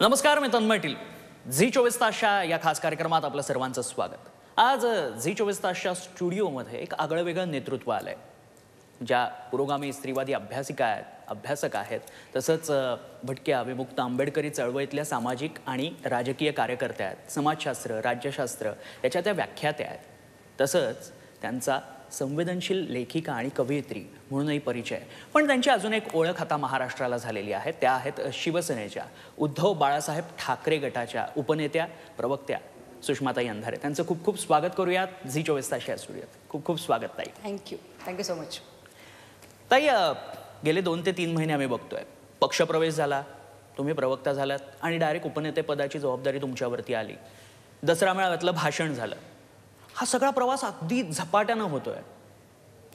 नमस्कार मी Tanmay till Zee चोवीस तासच्या या खास कार्यक्रमात आपलं सर्वांचं स्वागत. आज झी चोवीस तासच्या स्टुडिओमध्ये एक आगळं वेगळं नेतृत्व आहे ज्या पुरोगामी स्त्रीवादी अभ्यासिका आहेत अभ्यासक आहेत तसंच भटक्या विमुक्त आंबेडकरी चळवळीतल्या सामाजिक आणि राजकीय कार्यकर्त्या आहेत समाजशास्त्र राज्यशास्त्र याच्या त्या व्याख्यात्या आहेत. तसंच त्यांचा संवेदनशील लेखिका आणि कवयित्री म्हणूनही परिचय. पण त्यांची अजून एक ओळख आता महाराष्ट्राला झालेली आहे. त्या आहेत शिवसेनेच्या उद्धव बाळासाहेब ठाकरे गटाच्या उपनेत्या प्रवक्त्या सुषमाताई अंधारे. त्यांचं खूप खूप स्वागत करूयात. झी चोवीस तास या स्टुडिओत. खूप खूप स्वागत ताई. थँक्यू थँक्यू सो मच ताई गेले दोन ते तीन महिने आम्ही बघतोय. पक्षप्रवेश झाला तुम्ही प्रवक्ता झालात आणि डायरेक्ट उपनेतेपदाची जबाबदारी तुमच्यावरती आली. दसरा मेळाव्यातलं भाषण झालं. हा सगळा प्रवास अगदी झपाट्यानं होतोय.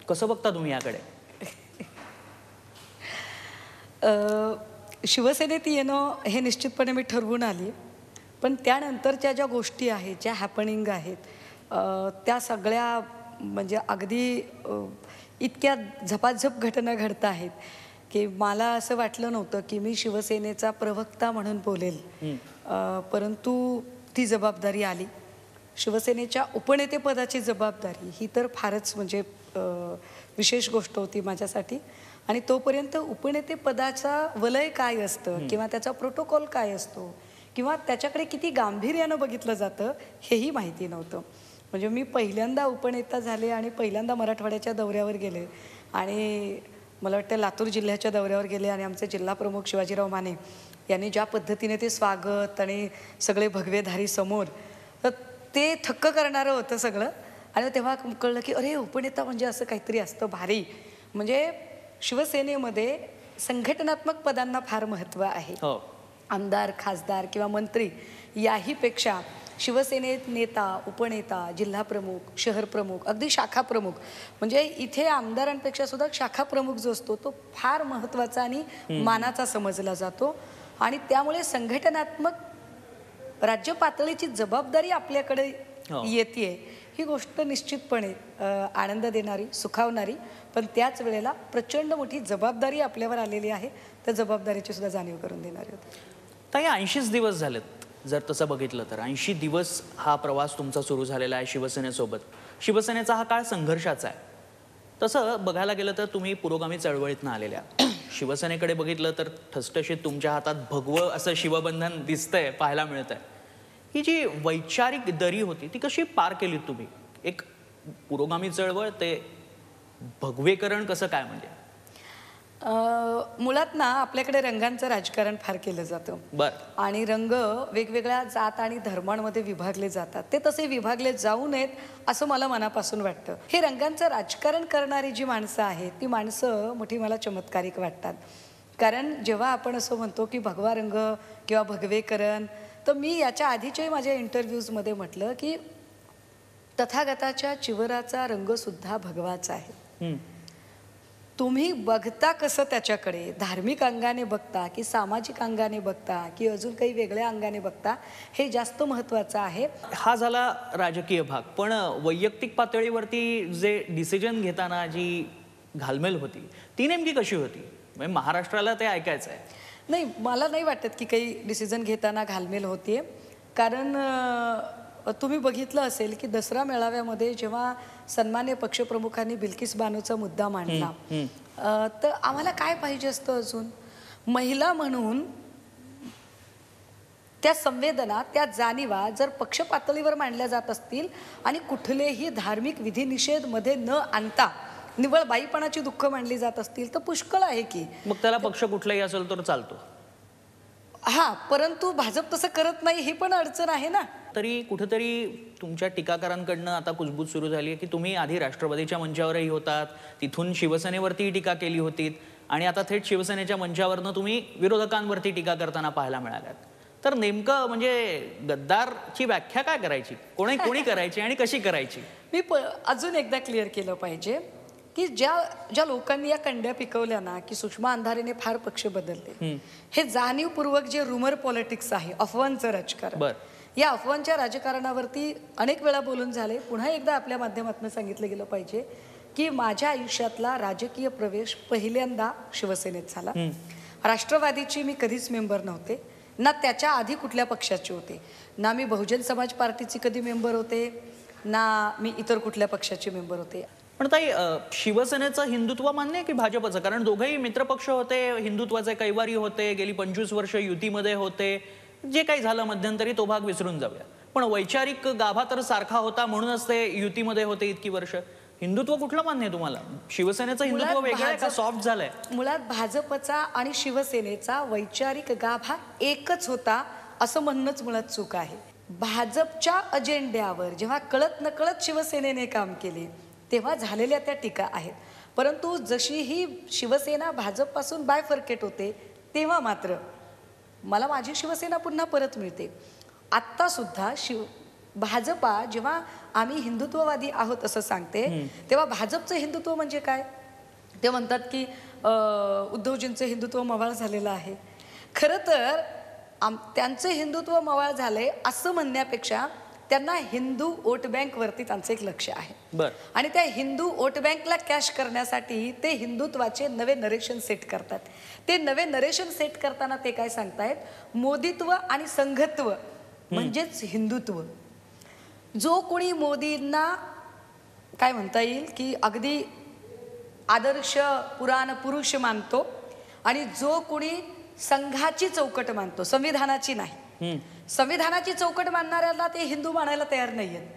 कसं बघता तुम्ही याकडे? शिवसेनेत येणं हे निश्चितपणे मी ठरवून आली. पण त्यानंतरच्या ज्या गोष्टी आहेत ज्या हॅपनिंग आहेत त्या सगळ्या म्हणजे अगदी इतक्या झपाझप घटना घडत आहेत की मला असं वाटलं नव्हतं की मी शिवसेनेचा प्रवक्ता म्हणून बोलेल. परंतु ती जबाबदारी आली. शिवसेनेच्या उपनेतेपदाची जबाबदारी ही तर फारच म्हणजे विशेष गोष्ट होती माझ्यासाठी. आणि तोपर्यंत उपनेतेपदाचा वलय काय असतं किंवा त्याचा प्रोटोकॉल काय असतो किंवा त्याच्याकडे किती गांभीर्यानं बघितलं जातं हेही माहिती नव्हतं. म्हणजे मी पहिल्यांदा उपनेता झाले आणि पहिल्यांदा मराठवाड्याच्या दौऱ्यावर गेले. आणि मला वाटतं लातूर जिल्ह्याच्या दौऱ्यावर गेले आणि आमचे जिल्हा प्रमुख शिवाजीराव माने यांनी ज्या पद्धतीने ते स्वागत आणि सगळे भगवेधारी समोर तर ते थक्क करणारं होतं सगळं. आणि तेव्हा कळलं की अरे उपनेता म्हणजे असं काहीतरी असतं भारी. म्हणजे शिवसेनेमध्ये संघटनात्मक पदांना फार महत्त्व आहे. हो. आमदार खासदार किंवा मंत्री याहीपेक्षा शिवसेनेत नेता उपनेता जिल्हा प्रमुख शहर प्रमुख अगदी शाखा प्रमुख म्हणजे इथे आमदारांपेक्षा सुद्धा शाखा प्रमुख जो असतो तो फार महत्त्वाचा आणि मानाचा समजला जातो. आणि त्यामुळे संघटनात्मक राज्य पातळीची जबाबदारी आपल्याकडे हो. येते ही गोष्ट निश्चितपणे आनंद देणारी सुखावणारी पण त्याच वेळेला प्रचंड मोठी जबाबदारी आपल्यावर आलेली आहे. त्या जबाबदारीची सुद्धा जाणीव करून देणारी होती ताई ऐंशीच दिवस झालेत. जर तसं बघितलं तर ऐंशी दिवस हा प्रवास तुमचा सुरू झालेला आहे शिवसेनेसोबत. शिवसेनेचा हा काळ संघर्षाचा आहे. तसं बघायला गेलं तर तुम्ही पुरोगामी चळवळीतनं आलेल्या. शिवसेनेकडे बघितलं तर ठसठशीत तुमच्या हातात भगवं असं शिवबंधन दिसतंय पाहायला मिळतंय. ही जी वैचारिक दरी होती ती कशी पार केली तुम्ही? एक पुरोगामी चळवळ ते भगवेकरण कसं काय म्हणजे? मुळात ना आपल्याकडे रंगांचं राजकारण फार केलं जातं. बर. आणि रंग वेगवेगळ्या जात आणि धर्मांमध्ये विभागले जातात. ते तसे विभागले जाऊ नयेत असं मला मनापासून वाटतं. हे रंगांचं राजकारण करणारी जी माणसं आहेत ती माणसं मोठी मला चमत्कारिक वाटतात. कारण जेव्हा आपण असं म्हणतो की भगवा रंग किंवा भगवेकरण तर मी याच्या आधीच्याही माझ्या इंटरव्ह्यूजमध्ये म्हटलं की तथागताच्या चिवराचा रंगसुद्धा भगवाचा आहे. तुम्ही बघता कसं त्याच्याकडे? धार्मिक अंगाने बघता की सामाजिक अंगाने बघता की अजून काही वेगळ्या अंगाने बघता? हे जास्त महत्त्वाचं आहे. हा झाला राजकीय भाग. पण वैयक्तिक पातळीवरती जे डिसिजन घेताना जी घालमेल होती ती नेमकी कशी होती? म्हणजे महाराष्ट्राला ते ऐकायचं आहे. नाही मला नाही वाटत की काही डिसिजन घेताना घालमेल होतीये. कारण तुम्ही बघितलं असेल की दसरा मेळाव्यामध्ये जेव्हा सन्मान्य पक्षप्रमुखांनी बिल्किस बानोचा मुद्दा मांडला तर आम्हाला काय पाहिजे असतं अजून? महिला म्हणून त्या संवेदना त्या जाणीवा जर पक्ष पातळीवर मांडल्या जात असतील आणि कुठलेही धार्मिक विधिनिषेधमध्ये न आणता निव्वळ बाईपणाची दुःख मांडली जात असतील तर पुष्कळ आहे की. मग त्याला पक्ष कुठलाही असेल तर चालतो. हा परंतु भाजप तसं करत नाही ही पण अडचण आहे ना. तरी कुठेतरी तुमच्या टीकाकारांकडनं आता कुजबूज सुरू झाली आहे की तुम्ही आधी राष्ट्रवादीच्या मंचावरही होतात तिथून शिवसेनेवरतीही टीका केली होती आणि आता थेट शिवसेनेच्या मंचावरनं तुम्ही विरोधकांवरती टीका करताना पाहायला मिळाल्यात. तर नेमकं म्हणजे गद्दारची व्याख्या काय करायची? कोणी कोणी करायची आणि कशी करायची? मी अजून एकदा क्लिअर केलं पाहिजे. की ज्या ज्या लोकांनी या कंड्या पिकवल्या ना की सुषमा अंधारेने फार पक्ष बदलले. हे जाणीवपूर्वक जे रुमर पॉलिटिक्स आहे अफवांचं राजकारण. या अफवांच्या राजकारणावरती अनेक वेळा बोलून झाले. पुन्हा एकदा आपल्या माध्यमातून सांगितलं गेलं पाहिजे की माझ्या आयुष्यातला राजकीय प्रवेश पहिल्यांदा शिवसेनेत झाला. राष्ट्रवादीची मी कधीच मेंबर नव्हते. ना त्याच्या आधी कुठल्या पक्षाचे होते. ना मी बहुजन समाज पार्टीची कधी मेंबर होते. ना मी इतर कुठल्या पक्षाचे मेंबर होते. पण ताई शिवसेनेचं हिंदुत्व मान्य आहे की भाजपचं? कारण दोघंही मित्रपक्ष होते हिंदुत्वाचे कैवारी होते गेली पंचवीस वर्ष युतीमध्ये होते. जे काही झालं मध्यंतरी तो भाग विसरून जाऊया. पण वैचारिक गाभा तर सारखा होता म्हणूनच ते युतीमध्ये होते इतकी वर्ष. हिंदुत्व कुठलं मान्य आहे तुम्हाला? शिवसेनेचं हिंदुत्व वेगळं आहे का सॉफ्ट झालंय? मुळात भाजपचा आणि शिवसेनेचा वैचारिक गाभ हा एकच होता असं म्हणणंच मुळात चूक आहे. भाजपच्या अजेंड्यावर जेव्हा कळत नकळत शिवसेनेने काम केले तेव्हा झालेल्या त्या टीका आहेत. परंतु जशी ही शिवसेना भाजपपासून बायफर्केट होते तेव्हा मात्र मला माझी शिवसेना पुन्हा परत मिळते. आत्ता सुद्धा शिव भाजपा जेव्हा आम्ही हिंदुत्ववादी आहोत असं सांगते तेव्हा भाजपचं हिंदुत्व म्हणजे काय? ते म्हणतात की उद्धवजींचं हिंदुत्व मवाळ झालेलं आहे. खरं तर आम त्यांचं हिंदुत्व मवाळ झालंय असं म्हणण्यापेक्षा त्यांना हिंदू वोट बँकवरती त्यांचं एक लक्ष आहे. बर. आणि त्या हिंदू वोट बँकला कॅश करण्यासाठी ते हिंदुत्वाचे नवे नरेशन सेट करतात. ते नवे नरेशन सेट करताना ते काय सांगतायत? मोदीत्व आणि संघत्व म्हणजेच हिंदुत्व. जो कोणी मोदींना काय म्हणता येईल? की अगदी आदर्श पुराण पुरुष मानतो आणि जो कोणी संघाची चौकट मानतो संविधानाची नाही. संविधानाची चौकट मानणाऱ्याला ते हिंदू मानायला तयार नाहीयेत.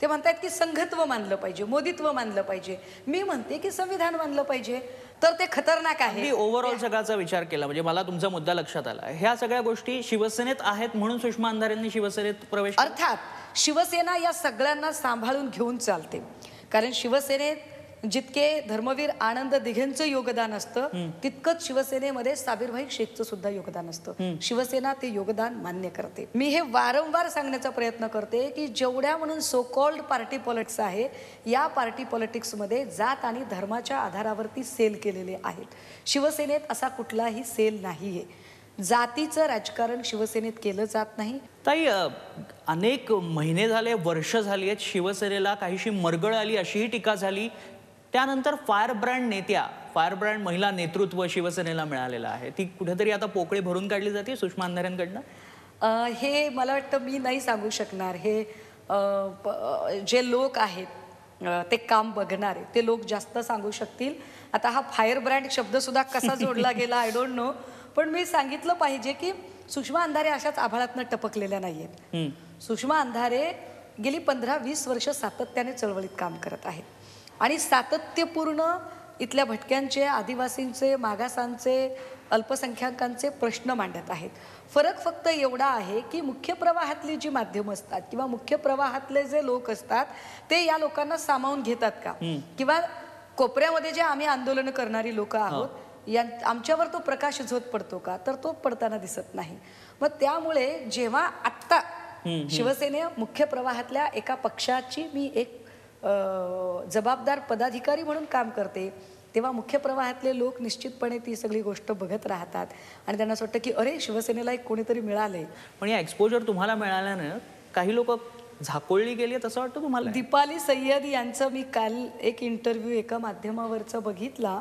ते म्हणतात की संघत्व मानलं पाहिजे मोदीत्व मानलं पाहिजे. मी म्हणते की संविधान मानलं पाहिजे तर ते खतरनाक आहे. ओव्हरऑल सगळ्याचा विचार केला म्हणजे मला तुमचा मुद्दा लक्षात आला. ह्या सगळ्या गोष्टी शिवसेनेत आहेत म्हणून सुषमा अंधारेंनी शिवसेनेत प्रवेश. अर्थात शिवसेना या सगळ्यांना सांभाळून घेऊन चालते. कारण शिवसेनेत जितके धर्मवीर आनंद दिघेंचं योगदान असतं तितकंच शिवसेनेमध्ये साबीरभाई शेखचं सुद्धा योगदान असतं. शिवसेना ते योगदान मान्य करते. मी हे वारंवार सांगण्याचा प्रयत्न करते की जेवढ्या म्हणून सो कॉल्ड पार्टी पॉलिटिक्स आहे या पार्टी पॉलिटिक्समध्ये जात आणि धर्माच्या आधारावरती सेल केलेले आहेत. शिवसेनेत असा कुठलाही सेल नाहीये. जातीचं राजकारण शिवसेनेत केलं जात नाही. ताई अनेक महिने झाले वर्ष झाली आहेत शिवसेनेला काहीशी मरगळ आली अशीही टीका झाली. त्यानंतर फायर ब्रँड नेत्या फायर ब्रँड महिला नेतृत्व शिवसेनेला मिळालेलं आहे. ती कुठेतरी आता पोकळी भरून काढली जाते सुषमा अंधारेंकडनं अ, हे मला वाटतं मी नाही सांगू शकणार. हे जे लोक आहेत ते काम बघणारे ते लोक जास्त सांगू शकतील. आता हा फायर ब्रँड शब्द सुद्धा कसा जोडला गेला आय डोंट नो पण मी सांगितलं पाहिजे की सुषमा अंधारे अशाच आभाळातनं टपकलेल्या नाही आहेत. सुषमा अंधारे गेली पंधरा वीस वर्ष सातत्याने चळवळीत काम करत आहेत. आणि सातत्यपूर्ण इथल्या भटक्यांचे आदिवासींचे मागासांचे अल्पसंख्याकांचे प्रश्न मांडत आहेत. फरक फक्त एवढा आहे की मुख्य प्रवाहातली जी माध्यमं असतात किंवा मुख्य प्रवाहातले जे लोक असतात ते या लोकांना सामावून घेतात का? किंवा कोपऱ्यामध्ये जे आम्ही आंदोलन करणारी लोक आहोत या आमच्यावर तो प्रकाश झोत पडतो का? तर तो पडताना दिसत नाही. मग त्यामुळे जेव्हा आत्ता शिवसेने मुख्य प्रवाहातल्या एका पक्षाची मी एक जबाबदार पदाधिकारी म्हणून काम करते. तेव्हा मुख्य प्रवाहातले लोक निश्चितपणे ती सगळी गोष्ट बघत राहतात. आणि त्यांना असं वाटतं की अरे शिवसेनेला एक कोणीतरी मिळालंय. पण या एक्सपोजर तुम्हाला मिळाल्यानं काही लोक झाकोळली गेली असं वाटतं तुम्हाला? दीपाली सय्यद यांचं मी काल एक इंटरव्ह्यू एका माध्यमावरचं बघितला.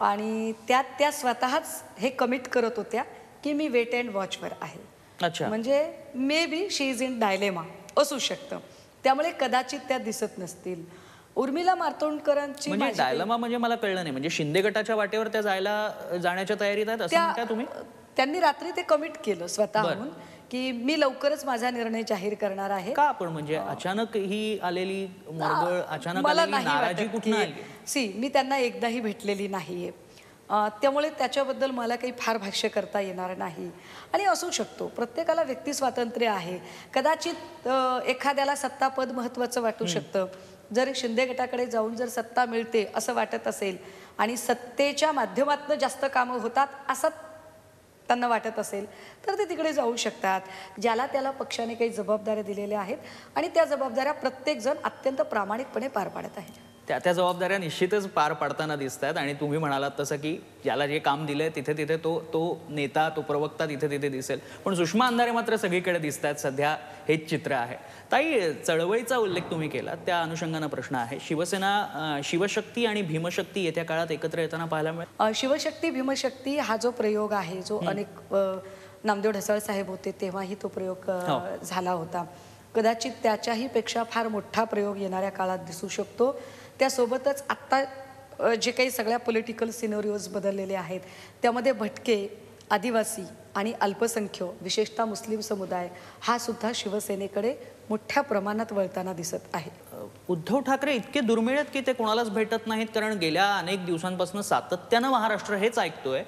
आणि त्यात त्या स्वतःच हे कमिट करत होत्या की मी वेट अँड वॉचवर आहे. अच्छा. म्हणजे may be she is in dilemma असू शकतं. त्यामुळे कदाचित त्या दिसत नसतील. उर्मिला मार्तोंडकरांची म्हणजे डायलमा म्हणजे मला कळलं नाही. म्हणजे शिंदे गटाच्या वाटेवर त्या जायला जाण्याच्या तयारीत आहेत असं तुम्ही? त्यांनी रात्री ते कमिट केलं स्वतःहून की मी लवकरच माझा निर्णय जाहीर करणार आहे. का आपण म्हणजे अचानक ही आलेली अचानक मला नाही सी मी त्यांना एकदाही भेटलेली नाहीये. त्यामुळे त्याच्याबद्दल मला काही फार भाष्य करता येणार नाही. आणि असू शकतो. प्रत्येकाला व्यक्ती स्वातंत्र्य आहे. कदाचित एखाद्याला सत्तापद महत्त्वाचं वाटू शकतं. जर शिंदे गटाकडे जाऊन जर सत्ता मिळते असं वाटत असेल आणि सत्तेच्या माध्यमातून जास्त कामं होतात असं त्यांना वाटत असेल तर ते तिकडे जाऊ शकतात. ज्याला त्याला पक्षाने काही जबाबदाऱ्या दिलेल्या आहेत आणि त्या जबाबदाऱ्या प्रत्येकजण अत्यंत प्रामाणिकपणे पार पाडत आहे त्या त्या जबाबदाऱ्या निश्चितच पार पाडताना दिसत आहेत आणि तुम्ही म्हणालात तसं की ज्याला जे काम दिलंय तिथे तिथे तो तो नेता तो प्रवक्ता तिथे तिथे दिसेल. पण सुषमा अंधारे मात्र सगळीकडे दिसत आहेत सध्या हेच चित्र आहे. ताई चळवळीचा उल्लेख तुम्ही केला त्या अनुषंगानं प्रश्न आहे. शिवसेना शिवशक्ती आणि भीमशक्ती येत्या काळात एकत्र येताना पाहायला मिळेल? शिवशक्ती भीमशक्ती हा जो प्रयोग आहे जो अनेक नामदेव ढसाळ साहेब होते तेव्हाही तो प्रयोग हो. झाला होता. कदाचित त्याच्याही पेक्षा फार मोठा प्रयोग येणाऱ्या काळात दिसू शकतो. त्यासोबतच आत्ता जे काही सगळ्या पॉलिटिकल सिनोरिओज बदललेले आहेत त्यामध्ये भटके आदिवासी आणि अल्पसंख्य विशेषतः मुस्लिम समुदाय हा सुद्धा शिवसेनेकडे मोठ्या प्रमाणात वळताना दिसत आहे. उद्धव ठाकरे इतके दुर्मिळ आहेत की ते कोणालाच भेटत नाहीत कारण गेल्या अनेक दिवसांपासून सातत्यानं महाराष्ट्र हेच ऐकतोय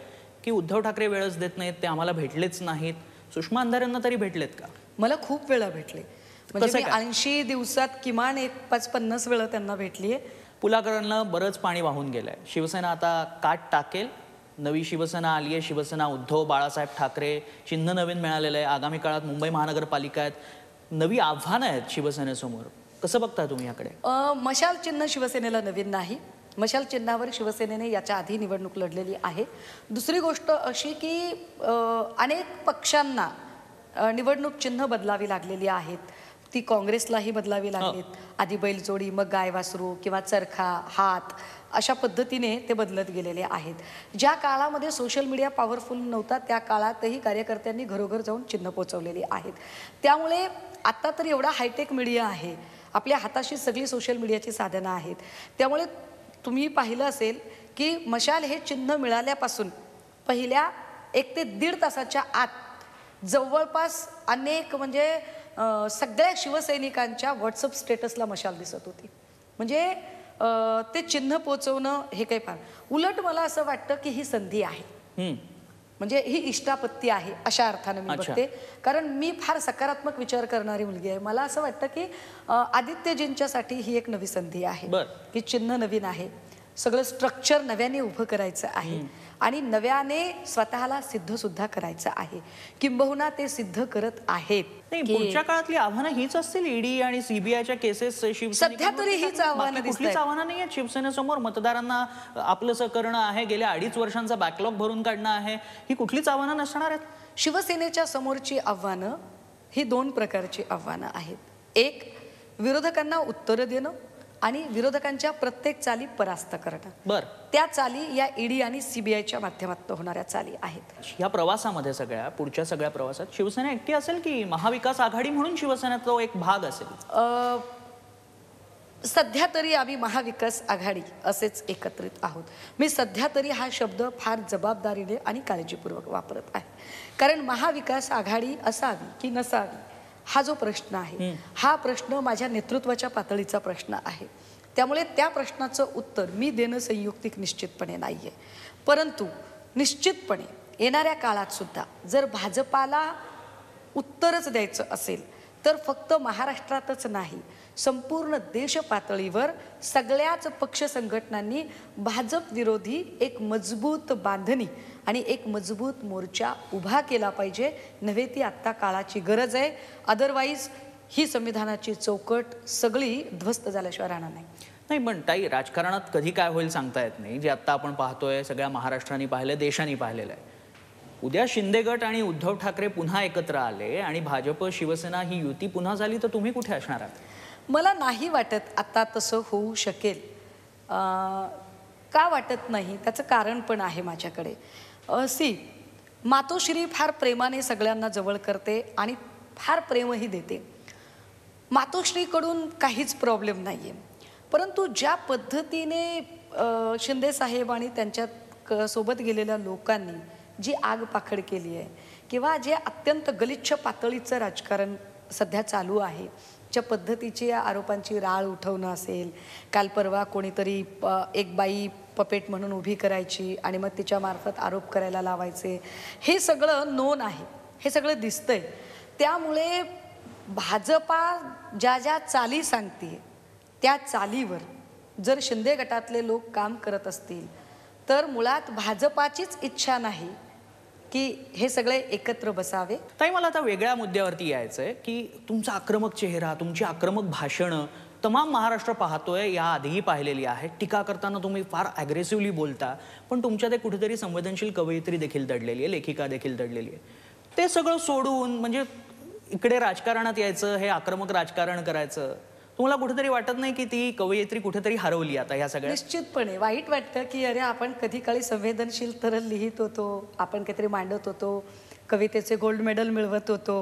की उद्धव ठाकरे वेळच देत नाहीत ते आम्हाला भेटलेच नाहीत. सुषमा अंधारेंना तरी भेटलेत का? मला खूप वेळा भेटले. म्हणजे मी? ऐंशी दिवसात किमान एक पाच पन्नास वेळा त्यांना भेटली आहे पुलाकरांना बरंच पाणी वाहून गेलंय. शिवसेना आता काट टाकेल. नवी शिवसेना आली आहे. शिवसेना उद्धव बाळासाहेब ठाकरे चिन्ह नवीन मिळालेलं आहे. आगामी काळात मुंबई महानगरपालिका आहेत. नवी आव्हानं आहेत शिवसेनेसमोर. कसं बघता तुम्ही याकडे मशाल चिन्ह शिवसेनेला नवीन नाही. मशाल चिन्हावर शिवसेनेने याच्या आधी निवडणूक लढलेली आहे. दुसरी गोष्ट अशी की अनेक पक्षांना निवडणूक चिन्ह बदलावी लागलेली आहेत. ती काँग्रेसलाही बदलावी लागलीत. आधी बैलजोडी मग गाय वासरू किंवा चरखा हात अशा पद्धतीने ते बदलत गेलेले आहेत. ज्या काळामध्ये सोशल मीडिया पॉवरफुल नव्हता त्या काळातही कार्यकर्त्यांनी घरोघर जाऊन चिन्ह पोचवलेली आहेत. त्यामुळे आता तर एवढा हायटेक मीडिया आहे. आपल्या हाताशी सगळी सोशल मीडियाची साधनं आहेत. त्यामुळे तुम्ही पाहिलं असेल की मशाल हे चिन्ह मिळाल्यापासून पहिल्या एक ते दीड तासाच्या आत जवळपास अनेक म्हणजे सगळ्या शिवसैनिकांच्या व्हॉट्सअप स्टेटसला मशाल दिसत होती. म्हणजे ते चिन्ह पोचवणं हे काही फार. उलट मला असं वाटतं की ही संधी आहे. म्हणजे ही इष्टापत्ती आहे अशा अर्थानं मी. बघते. कारण मी फार सकारात्मक विचार करणारी मुलगी आहे. मला असं वाटतं की आदित्यजींच्यासाठी ही एक नवी संधी आहे. की चिन्ह नवीन आहे. सगळं स्ट्रक्चर नव्याने उभं करायचं आहे. आणि नव्याने स्वतःला सिद्ध सुद्धा करायचं आहे. किंबहुना ते सिद्ध करत आहेत. नाही पुढच्या काळातली आव्हानं हीच असतील ईडी आणि सीबीआयच्या केसेस सध्या तरी हीच आव्हानं कुठलीच. आव्हानं नाही आहेत. शिवसेनेसमोर मतदारांना आपलंसं करणं आहे गेल्या अडीच वर्षांचा बॅकलॉग भरून काढणं आहे. ही कुठलीच आव्हानं नसणार आहेत. शिवसेनेच्या समोरची आव्हानं ही दोन प्रकारची आव्हानं आहेत. एक विरोधकांना उत्तरं देणं. आणि विरोधकांच्या प्रत्येक चाली परास्त करणं. बर. त्या चाली या ईडी आणि सीबीआयच्या माध्यमातून होणाऱ्या चाली आहेत. या प्रवासामध्ये सगळ्या पुढच्या सगळ्या प्रवासात शिवसेना एकटी असेल की महाविकास आघाडी म्हणून शिवसेनेचा तो एक भाग असेल? सध्या तरी आम्ही महाविकास आघाडी असेच एकत्रित आहोत. मी सध्या तरी हा शब्द फार जबाबदारीने आणि काळजीपूर्वक वापरत आहे. कारण महाविकास आघाडी असावी की नसावी हा जो प्रश्न आहे हा प्रश्न माझ्या नेतृत्वाच्या पातळीचा प्रश्न आहे. त्यामुळे त्या प्रश्नाचं उत्तर मी देणं संयुक्तिक निश्चितपणे नाही आहे परंतु निश्चितपणे येणाऱ्या काळात सुद्धा जर भाजपाला उत्तरच द्यायचं असेल तर फक्त महाराष्ट्रातच नाही संपूर्ण देश पातळीवर सगळ्याच पक्ष संघटनांनी भाजप विरोधी एक मजबूत बांधणी आणि एक मजबूत मोर्चा उभा केला पाहिजे. नव्हे ती आत्ता काळाची गरज आहे. अदरवाईज ही संविधानाची चौकट सगळी ध्वस्त झाल्याशिवाय राहणार नाही. नाही पण ताई राजकारणात कधी काय होईल सांगता येत नाही. जे आत्ता आपण पाहतोय सगळ्या महाराष्ट्राने पाहिलं देशाने पाहिलेलं आहे उद्या शिंदे गट आणि उद्धव ठाकरे पुन्हा एकत्र आले आणि भाजप शिवसेना ही युती पुन्हा झाली तर तुम्ही कुठे असणार आहात? मला नाही वाटत आता तसं होऊ शकेल. का वाटत नाही? त्याचं कारण पण आहे माझ्याकडे. सी मातोश्री फार प्रेमाने सगळ्यांना जवळ करते आणि फार प्रेमही देते. मातोश्रीकडून काहीच प्रॉब्लेम नाही आहे परंतु ज्या पद्धतीने शिंदे साहेब आणि त्यांच्या क- सोबत गेलेल्या लोकांनी जी आग पाखड केली आहे किंवा जे अत्यंत गलिच्छ पातळीचं राजकारण सध्या चालू आहे ज्या पद्धतीची या आरोपांची राळ उठवणं असेल काल परवा कोणीतरी प एक बाई पपेट म्हणून उभी करायची आणि मग तिच्यामार्फत आरोप करायला लावायचे हे सगळं नोन आहे हे सगळं दिसतंय. त्यामुळे भाजपा ज्या ज्या चाली सांगते त्या चालीवर जर शिंदे गटातले लोक काम करत असतील तर मुळात भाजपाचीच इच्छा नाही की हे सगळे एकत्र बसावे? ताई मला आता वेगळ्या मुद्द्यावरती यायचंय की तुमचा आक्रमक चेहरा तुमची आक्रमक भाषणं तमाम महाराष्ट्र पाहतोय या आधीही पाहिलेली आहे. टीका करताना तुम्ही फार अग्रेसिव्हली बोलता पण तुमच्यात एक कुठेतरी संवेदनशील कवयित्री देखील दडलेली आहे लेखिका देखील दडलेली आहे. ते सगळं सोडून म्हणजे इकडे राजकारणात यायचं हे आक्रमक राजकारण करायचं तुम्हाला कुठेतरी वाटत नाही की ती कवयित्री कुठेतरी हरवली आता ह्या सगळ्या निश्चितपणे वाईट वाटतं की अरे आपण कधी काळी संवेदनशील तर लिहित होतो आपण काहीतरी मांडत होतो कवितेचे गोल्ड मेडल मिळवत होतो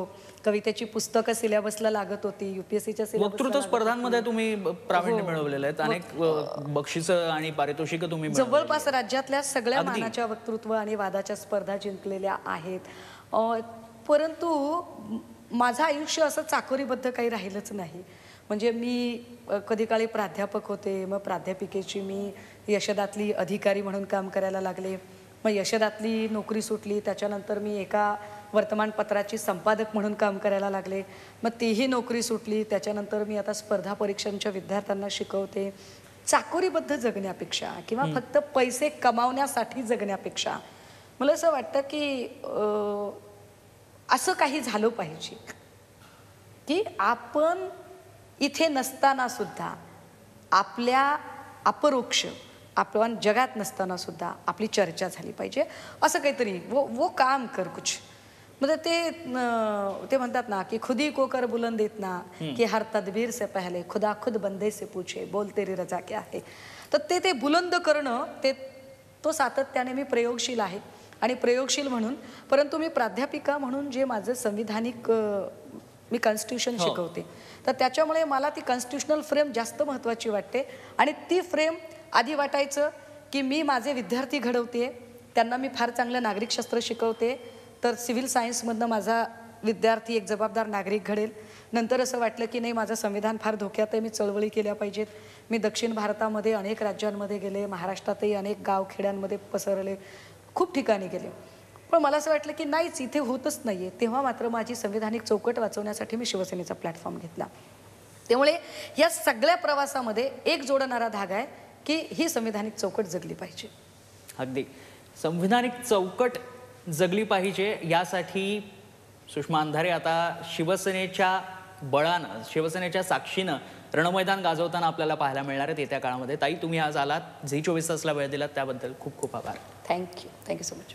कवितेची पुस्तकं सिलेबसला लागत होती युपीएससीच्या वक्तृत्व स्पर्धांमध्ये तुम्ही प्रावीण्य हो. मिळवलेलं आहेत अनेक बक्षिसं आणि पारितोषिकं तुम्ही. जवळपास राज्यातल्या सगळ्या. मानाच्या वक्तृत्व आणि वादाच्या स्पर्धा जिंकलेल्या आहेत परंतु माझं आयुष्य असं चाकोरीबद्ध काही राहिलंच नाही म्हणजे मी कधी काळी प्राध्यापक होते मग प्राध्यापिकेची मी यशदातली अधिकारी म्हणून काम करायला लागले. मग यशदातली नोकरी सुटली त्याच्यानंतर मी एका वर्तमानपत्राची संपादक म्हणून काम करायला लागले. मग तीही नोकरी सुटली त्याच्यानंतर मी आता स्पर्धा परीक्षांच्या विद्यार्थ्यांना शिकवते. चाकोरीबद्ध जगण्यापेक्षा किंवा फक्त पैसे कमावण्यासाठी जगण्यापेक्षा मला असं वाटतं की असं काही झालं पाहिजे. की आपण इथे नसताना सुद्धा आपल्या अपरोक्ष आपण जगात नसताना सुद्धा आपली चर्चा झाली पाहिजे. असं काहीतरी वो वो काम कर कुछ. म्हणजे ते ते म्हणतात ना की खुदी को कर बुलंद इतना की हर तदबीर से पहले खुदा खुद बंदे से पूछे बोल तेरी रजा क्या है? तर ते ते बुलंद करणं ते तो सातत्याने मी प्रयोगशील आहे. आणि प्रयोगशील म्हणून परंतु मी प्राध्यापिका म्हणून जे माझं संविधानिक मी कॉन्स्टिट्यूशन हो. शिकवते. तर त्याच्यामुळे मला ती कॉन्स्टिट्युशनल फ्रेम जास्त महत्त्वाची वाटते. आणि ती फ्रेम आधी वाटायचं की मी माझे विद्यार्थी घडवते त्यांना मी फार चांगलं नागरिकशास्त्र शिकवते तर सिव्हिल सायन्समधनं माझा विद्यार्थी एक जबाबदार नागरिक घडेल. नंतर असं वाटलं की नाही माझं संविधान फार धोक्यात आहे मी चळवळी केल्या पाहिजेत. मी दक्षिण भारतामध्ये अनेक राज्यांमध्ये गेले महाराष्ट्रातही अनेक गावखेड्यांमध्ये पसरले खूप ठिकाणी गेले. पण मला असं वाटलं की नाहीच इथे होतच नाहीये. तेव्हा मात्र माझी संविधानिक चौकट वाचवण्यासाठी मी शिवसेनेचा प्लॅटफॉर्म घेतला. त्यामुळे या सगळ्या प्रवासामध्ये एक जोडणारा धागा आहे की ही संविधानिक चौकट जगली पाहिजे. अगदी. संविधानिक चौकट जगली पाहिजे यासाठी सुषमा अंधारे आता शिवसेनेच्या बळानं शिवसेनेच्या साक्षीनं रणमैदान गाजवताना आपल्याला पाहायला मिळणार आहेत येत्या काळामध्ये. ताई तुम्ही आज आलात. झी चोवीस तासला वेळ दिलात. त्याबद्दल खूप खूप आभार. Thank you thank you so much